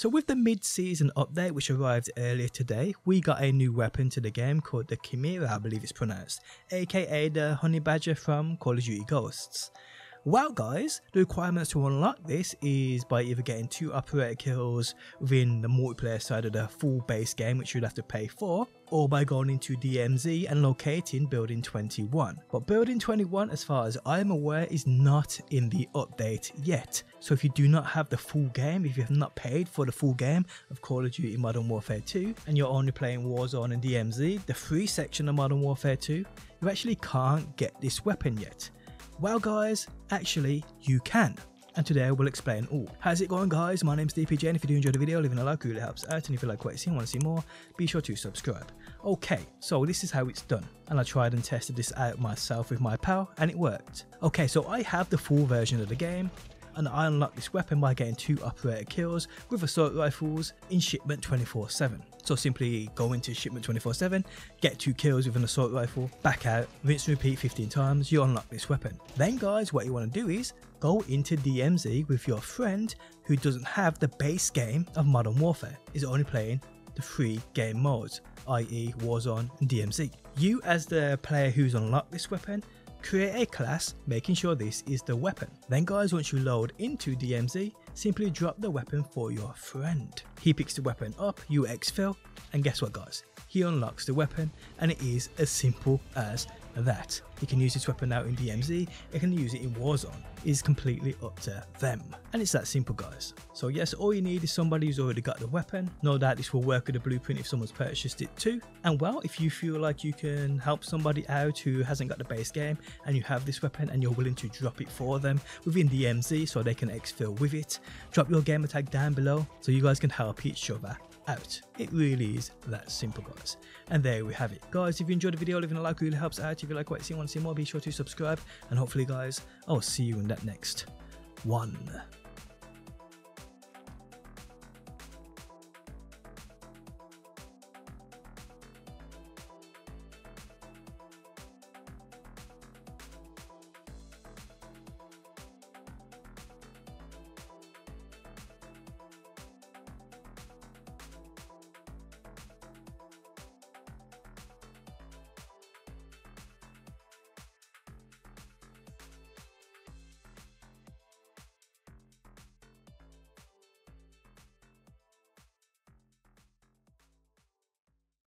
So with the mid-season update which arrived earlier today, we got a new weapon to the game called the Chimera I believe it's pronounced, aka the Honey Badger from Call of Duty Ghosts. Well guys, the requirements to unlock this is by either getting 2 operator kills within the multiplayer side of the full base game which you'd have to pay for, or by going into DMZ and locating Building 21. But Building 21 as far as I am aware is not in the update yet. So if you do not have the full game, if you have not paid for the full game of Call of Duty Modern Warfare 2 and you're only playing Warzone and DMZ, the free section of Modern Warfare 2, you actually can't get this weapon yet. Well guys, actually you can. And today I will explain all. How's it going guys? My name's DPJ and if you do enjoy the video, leaving a like really helps out and if you like what you see and want to see more, be sure to subscribe. Okay, so this is how it's done. And I tried and tested this out myself with my pal and it worked. Okay, so I have the full version of the game and I unlock this weapon by getting 2 operator kills with assault rifles in shipment 24-7. So simply go into shipment 24-7, get 2 kills with an assault rifle, back out, rinse and repeat 15 times, you unlock this weapon. Then guys what you want to do is go into DMZ with your friend who doesn't have the base game of Modern Warfare, is only playing the free game modes, i.e. Warzone and DMZ. You as the player who's unlocked this weapon Create a class, making sure this is the weapon. Then guys, once you load into DMZ, simply drop the weapon for your friend. He picks the weapon up, you exfil, and guess what guys? He unlocks the weapon and it is as simple as that. You can use this weapon now in DMZ, you can use it in Warzone. It's completely up to them. And it's that simple guys. So yes, all you need is somebody who's already got the weapon. No doubt this will work with the blueprint if someone's purchased it too. And well, if you feel like you can help somebody out who hasn't got the base game and you have this weapon and you're willing to drop it for them within DMZ so they can exfil with it, drop your gamer tag down below so you guys can help each other out. It really is that simple guys. And there we have it. Guys, if you enjoyed the video, leaving a like really helps out. If you like what you see want to see more, be sure to subscribe. And hopefully guys, I'll see you in that next one.